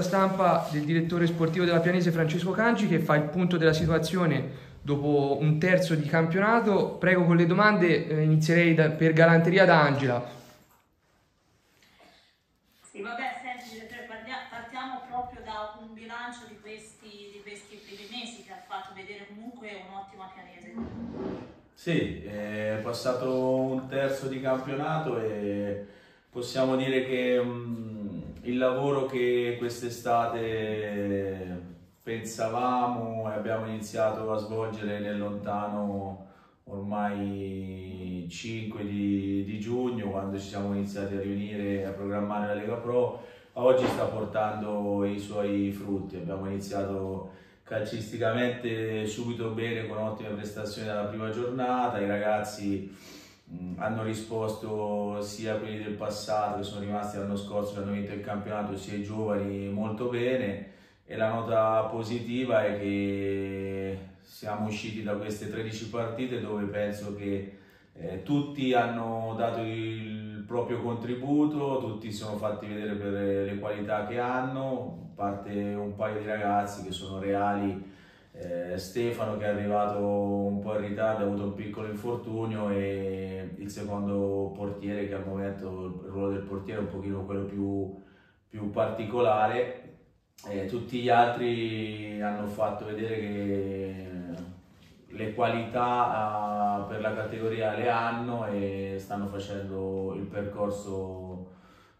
conferenza stampa del direttore sportivo della Pianese Francesco Canci che fa il punto della situazione dopo un terzo di campionato. Prego con le domande, eh, inizierei da, per galanteria da Angela. Sì, vabbè, senti, partiamo proprio da un bilancio di questi, di questi primi mesi che ha fatto vedere comunque un'ottima Pianese. Sì, è passato un terzo di campionato e possiamo dire che um, il lavoro che quest'estate pensavamo e abbiamo iniziato a svolgere nel lontano ormai 5 di, di, giugno quando ci siamo iniziati a riunire e a programmare la Lega Pro oggi sta portando i suoi frutti. Abbiamo iniziato calcisticamente subito bene con ottime prestazioni dalla prima giornata i ragazzi hanno risposto sia quelli del passato che sono rimasti l'anno scorso che hanno vinto il campionato sia i giovani molto bene. E la nota positiva è che siamo usciti da queste 13 partite dove penso che eh, tutti hanno dato il proprio contributo, tutti si sono fatti vedere per le qualità che hanno, a parte un paio di ragazzi che sono reali, eh, Stefano che è arrivato un po' in ritardo, ha avuto un piccolo infortunio e il secondo portiere che al momento il ruolo del portiere è un pochino quello più, più particolare eh, tutti gli altri hanno fatto vedere che le qualità uh, per la categoria le hanno e stanno facendo il percorso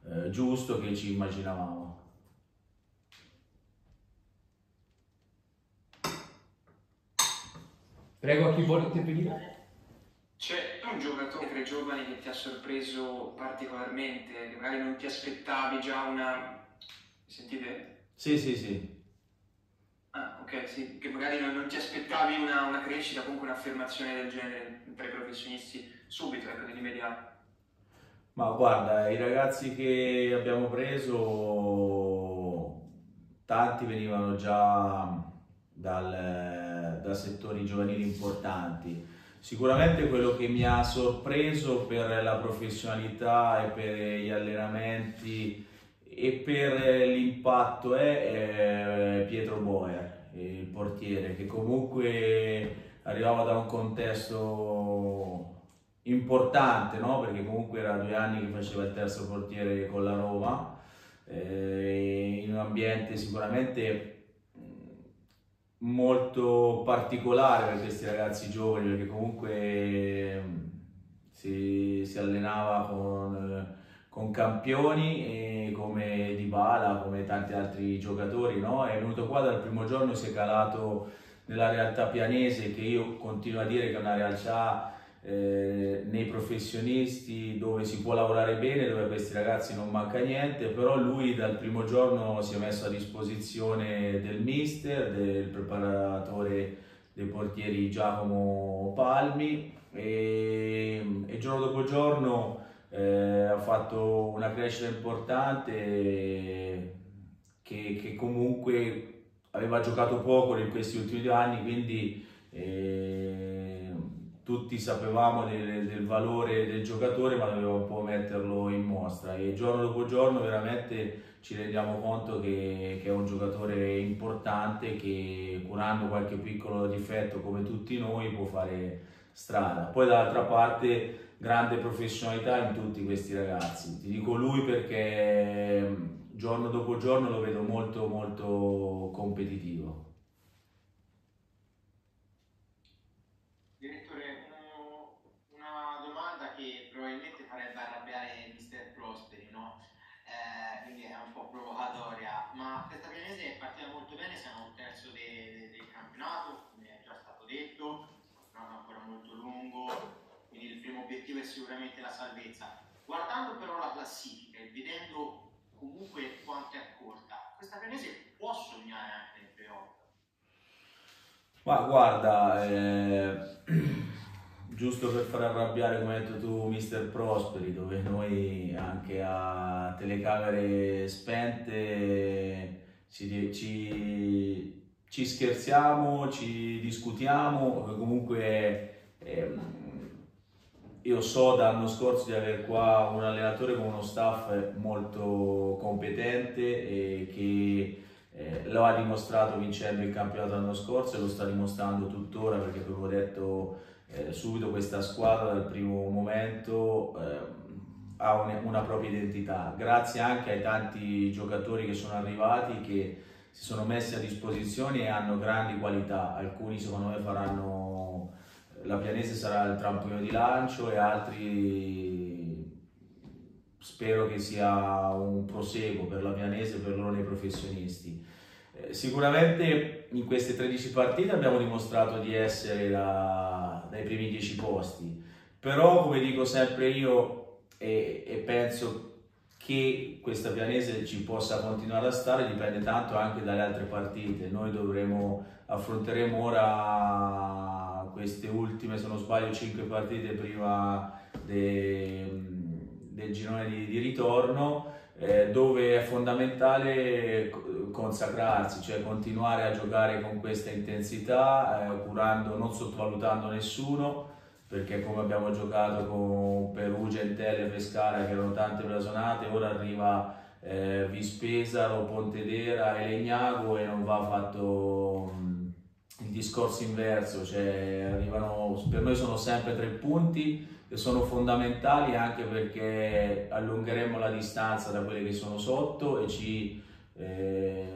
uh, giusto che ci immaginavamo. Prego a chi vuole intervenire. C'è un giocatore tra i giovani che ti ha sorpreso particolarmente, che magari non ti aspettavi già una... Sentite? Sì, sì, sì. Ah, ok, sì, che magari non, non ti aspettavi una, una, crescita, comunque un'affermazione del genere tra i professionisti subito, ecco, nell'immediato. Ma guarda, i ragazzi che abbiamo preso, tanti venivano già dal, da settori giovanili importanti. Sicuramente quello che mi ha sorpreso per la professionalità e per gli allenamenti e per l'impatto è, Pietro Boer, il portiere, che comunque arrivava da un contesto importante, no? perché comunque era due anni che faceva il terzo portiere con la Roma, eh, in un ambiente sicuramente molto particolare per questi ragazzi giovani, perché comunque si, si allenava con con campioni come Dybala, come tanti altri giocatori, no? È venuto qua dal primo giorno, si è calato nella realtà pianese che io continuo a dire che è una realtà eh, nei professionisti dove si può lavorare bene, dove a questi ragazzi non manca niente, però lui dal primo giorno si è messo a disposizione del mister, del preparatore dei portieri Giacomo Palmi e, e giorno dopo giorno eh, ha fatto una crescita importante che, che, comunque aveva giocato poco in questi ultimi due anni, quindi eh, tutti sapevamo del, del, valore del giocatore, ma doveva un po' metterlo in mostra e giorno dopo giorno veramente ci rendiamo conto che, che è un giocatore importante che curando qualche piccolo difetto come tutti noi può fare strada. Poi dall'altra parte grande professionalità in tutti questi ragazzi. Ti dico lui perché mm, giorno dopo giorno lo vedo molto molto competitivo. Salvezza. Guardando però la classifica e vedendo comunque quanto è corta, questa Canese può sognare anche nel playoff? Ma guarda, eh, giusto per far arrabbiare come hai detto tu Mister Prosperi, dove noi anche a telecamere spente ci, ci, ci scherziamo, ci discutiamo, comunque... Eh, io so dall'anno scorso di avere qua un allenatore con uno staff molto competente e che eh, lo ha dimostrato vincendo il campionato l'anno scorso e lo sta dimostrando tuttora perché come ho detto eh, subito questa squadra dal primo momento eh, ha un, una propria identità. Grazie anche ai tanti giocatori che sono arrivati che si sono messi a disposizione e hanno grandi qualità. Alcuni secondo me faranno la Pianese sarà il trampolino di lancio e altri spero che sia un proseguo per la Pianese e per loro nei professionisti. Eh, sicuramente in queste 13 partite abbiamo dimostrato di essere da, dai primi 10 posti, però come dico sempre io e, e penso che questa Pianese ci possa continuare a stare dipende tanto anche dalle altre partite. Noi dovremo, affronteremo ora queste ultime, se non sbaglio, 5 partite prima de, del girone di, di ritorno, eh, dove è fondamentale consacrarsi, cioè continuare a giocare con questa intensità, eh, curando, non sottovalutando nessuno, perché come abbiamo giocato con Perugia, Entelle, Pescara, che erano tante blasonate, ora arriva eh, Vispesaro, Pontedera e Legnago e non va fatto discorso inverso, cioè arrivano, per noi sono sempre tre punti e sono fondamentali anche perché allungheremo la distanza da quelle che sono sotto e ci eh,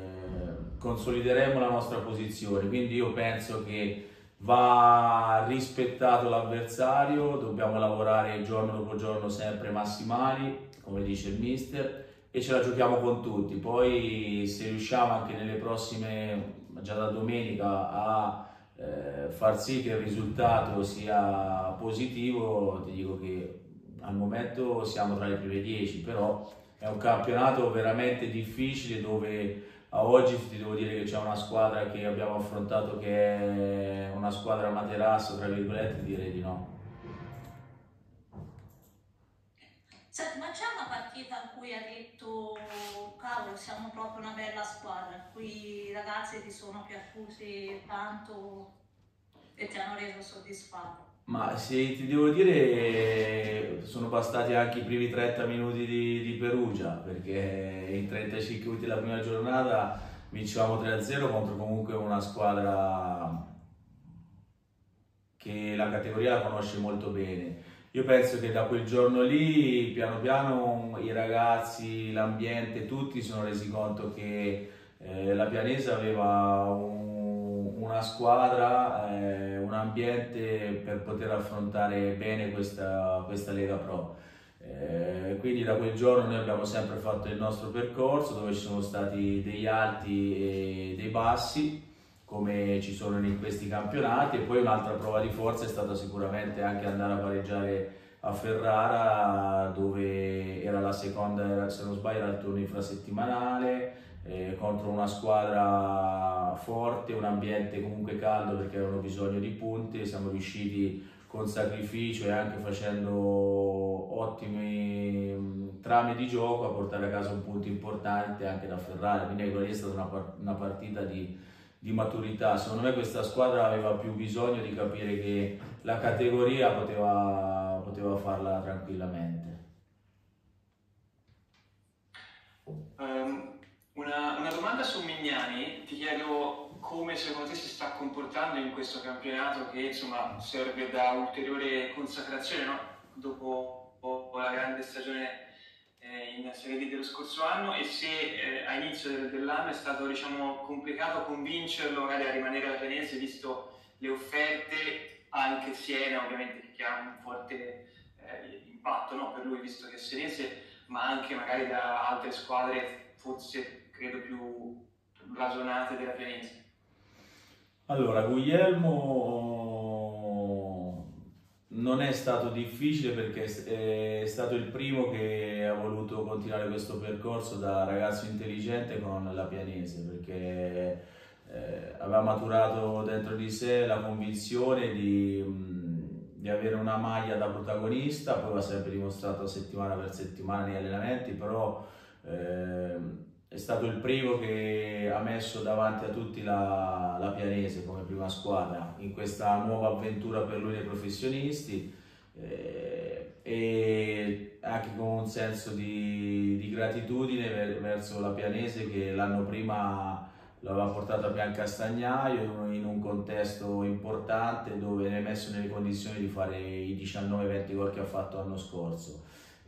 consolideremo la nostra posizione. Quindi io penso che va rispettato l'avversario, dobbiamo lavorare giorno dopo giorno sempre massimali, come dice il mister, e ce la giochiamo con tutti. Poi se riusciamo anche nelle prossime già da domenica a eh, far sì che il risultato sia positivo, ti dico che al momento siamo tra le prime 10, però è un campionato veramente difficile dove a oggi ti devo dire che c'è una squadra che abbiamo affrontato che è una squadra materasso, tra virgolette, direi di no. Senti, ma c'è una partita in cui hai detto, cavolo, siamo proprio una bella squadra, cui i ragazzi ti sono piaciuti tanto e ti hanno reso soddisfatto? Ma se ti devo dire, sono bastati anche i primi 30 minuti di, di Perugia, perché in 35 minuti della prima giornata vincevamo 3-0 contro comunque una squadra che la categoria la conosce molto bene io penso che da quel giorno lì, piano piano, i ragazzi, l'ambiente, tutti si sono resi conto che eh, la Pianese aveva un, una squadra, eh, un ambiente per poter affrontare bene questa, questa Lega Pro. Eh, quindi da quel giorno noi abbiamo sempre fatto il nostro percorso dove ci sono stati degli alti e dei bassi come ci sono in questi campionati. E poi un'altra prova di forza è stata sicuramente anche andare a pareggiare a Ferrara dove era la seconda, se non sbaglio era il turno infrasettimanale eh, contro una squadra forte, un ambiente comunque caldo perché avevano bisogno di punti, siamo riusciti con sacrificio e anche facendo ottimi trame di gioco a portare a casa un punto importante anche da Ferrara, quindi è stata una, una partita di di maturità. Secondo me questa squadra aveva più bisogno di capire che la categoria poteva, poteva farla tranquillamente. Um, una, una, domanda su Mignani, ti chiedo come secondo te si sta comportando in questo campionato che insomma serve da ulteriore consacrazione no? dopo la grande stagione in Serie D dello scorso anno e se eh, a inizio dell'anno è stato diciamo, complicato convincerlo magari a rimanere a Venezia visto le offerte, anche Siena ovviamente che ha un forte eh, impatto no, per lui visto che è senese, ma anche magari da altre squadre forse credo più blasonate della Venezia. Allora, Guglielmo non è stato difficile perché è stato il primo che ha voluto continuare questo percorso da ragazzo intelligente con la pianese perché eh, aveva maturato dentro di sé la convinzione di, di, avere una maglia da protagonista, poi va sempre dimostrato settimana per settimana negli allenamenti, però eh, è stato il primo che ha messo davanti a tutti la, la Pianese come prima squadra in questa nuova avventura per lui dei professionisti. Eh, un senso di, di gratitudine ver, verso la Pianese che l'anno prima l'aveva portato a Biancastagnaio in un contesto importante dove ne è messo nelle condizioni di fare i 19-20 gol che ha fatto l'anno scorso.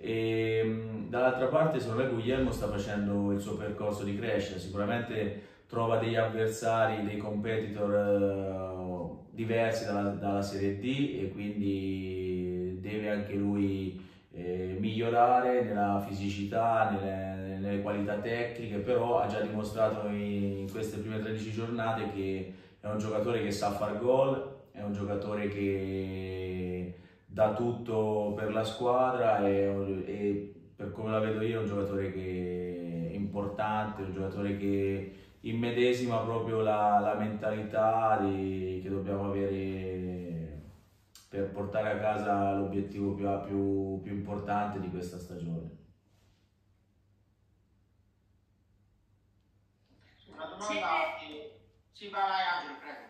E, dall'altra parte secondo me Guglielmo sta facendo il suo percorso di crescita, sicuramente trova degli avversari, dei competitor uh, diversi dalla, dalla, Serie D e quindi deve anche lui eh, migliorare nella fisicità, nelle, nelle, qualità tecniche, però ha già dimostrato in, in queste prime 13 giornate che è un giocatore che sa far gol, è un giocatore che dà tutto per la squadra e, e, per come la vedo io è un giocatore che è importante, un giocatore che immedesima proprio la, la mentalità di, che dobbiamo avere per portare a casa l'obiettivo più, più, più importante di questa stagione. Una domanda che... Sì, vai Angelo, prego.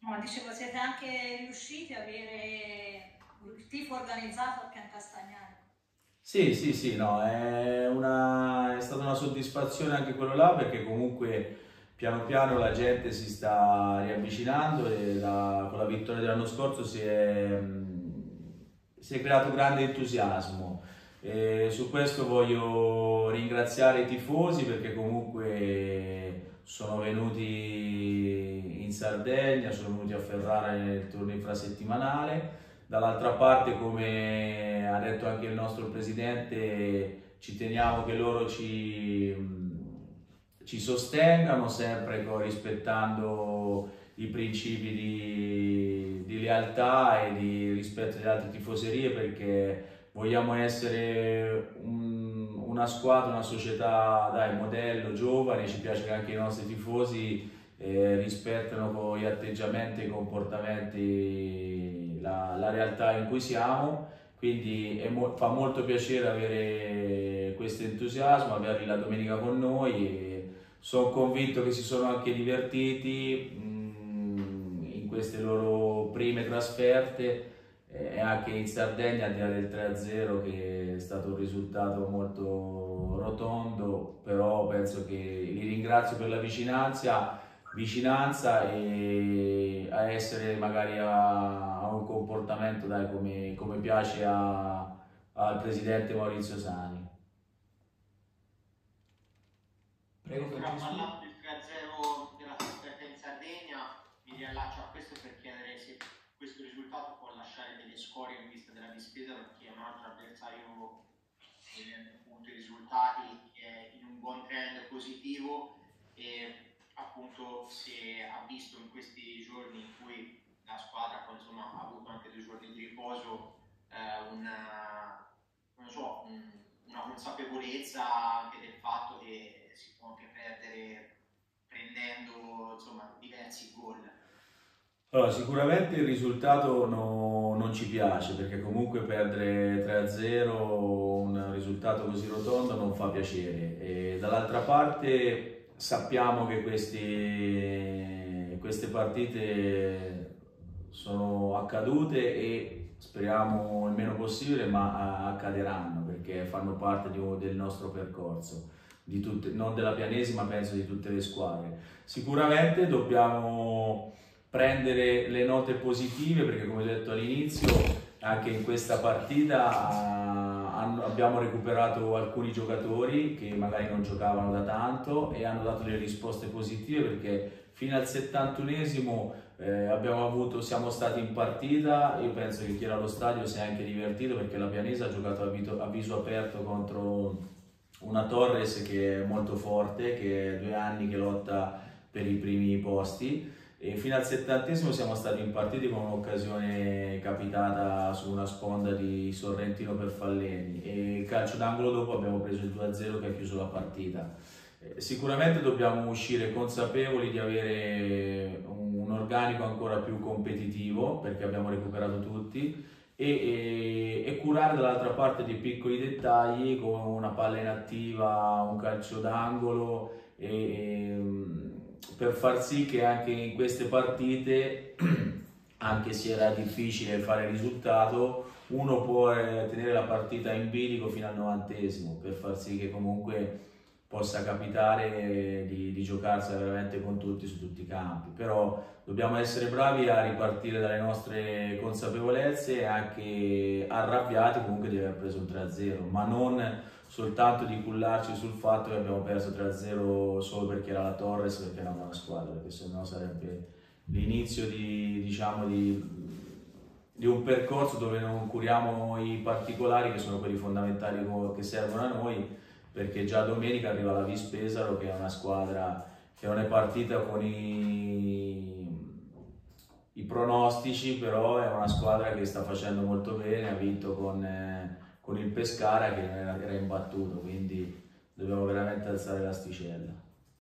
No, dicevo, siete anche riusciti a avere il tifo organizzato a Piancastagnano. Sì, sì, sì, no, è, una, è stata una soddisfazione anche quello là perché comunque piano piano la gente si sta riavvicinando e la, con la vittoria dell'anno scorso si è, si è creato grande entusiasmo. E su questo voglio ringraziare i tifosi perché comunque sono venuti in Sardegna, sono venuti a Ferrara nel turno infrasettimanale Dall'altra parte, come ha detto anche il nostro presidente, ci teniamo che loro ci, ci sostengano sempre rispettando i principi di, di, lealtà e di rispetto delle altre tifoserie perché vogliamo essere un, una squadra, una società, dai, modello, giovane, ci piace che anche i nostri tifosi eh, rispettano gli atteggiamenti e i comportamenti la, la realtà in cui siamo, quindi mo- fa molto piacere avere questo entusiasmo, averli la domenica con noi sono convinto che si sono anche divertiti mh, mm, in queste loro prime trasferte. E anche in Sardegna al di là del 3-0 che è stato un risultato molto rotondo, però penso che li ringrazio per la vicinanza vicinanza e a essere magari a un comportamento dai, come, come piace a, al presidente Maurizio Sani. Prego, parlando del 3-0 della trasferta in Sardegna, mi riallaccio a questo per chiedere se questo risultato può lasciare delle scorie in vista della dispesa perché è un altro avversario che appunto i risultati è in un buon trend positivo e appunto si ha visto in questi giorni in cui la squadra poi, insomma, ha avuto anche due giorni di riposo eh, una, so, un, una consapevolezza anche del fatto che si può anche perdere prendendo insomma, diversi gol. Allora, sicuramente il risultato no, non ci piace perché comunque perdere 3-0 un risultato così rotondo non fa piacere. E dall'altra parte sappiamo che questi, queste partite sono accadute e speriamo il meno possibile, ma accadranno perché fanno parte di, del nostro percorso, tutte, non della Pianesi ma penso di tutte le squadre. Sicuramente dobbiamo prendere le note positive perché come ho detto all'inizio anche in questa partita abbiamo recuperato alcuni giocatori che magari non giocavano da tanto e hanno dato delle risposte positive perché fino al 71esimo eh, abbiamo avuto, siamo stati in partita, io penso che chi era allo stadio si è anche divertito perché la Pianese ha giocato a, vito, a viso aperto contro una Torres che è molto forte, che è due anni che lotta per i primi posti e fino al settantesimo siamo stati impartiti con un'occasione capitata su una sponda di Sorrentino per Falleni e il calcio d'angolo dopo abbiamo preso il 2-0 che ha chiuso la partita. Eh, sicuramente dobbiamo uscire consapevoli di avere un organico ancora più competitivo perché abbiamo recuperato tutti e, e, e curare dall'altra parte dei piccoli dettagli come una palla inattiva, un calcio d'angolo e, per far sì che anche in queste partite, anche se era difficile fare risultato, uno può eh, tenere la partita in bilico fino al novantesimo per far sì che comunque possa capitare di, di giocarsela veramente con tutti su tutti i campi, però dobbiamo essere bravi a ripartire dalle nostre consapevolezze e anche arrabbiati comunque di aver preso un 3-0, ma non soltanto di cullarci sul fatto che abbiamo perso 3-0 solo perché era la Torres, perché era una buona squadra, perché sennò sarebbe l'inizio di, diciamo, di, di, un percorso dove non curiamo i particolari che sono quelli fondamentali che servono a noi perché già domenica arriva la Vis Pesaro che è una squadra che non è partita con i, i pronostici, però è una squadra che sta facendo molto bene, ha vinto con, eh, con il Pescara che era imbattuto, quindi dobbiamo veramente alzare l'asticella.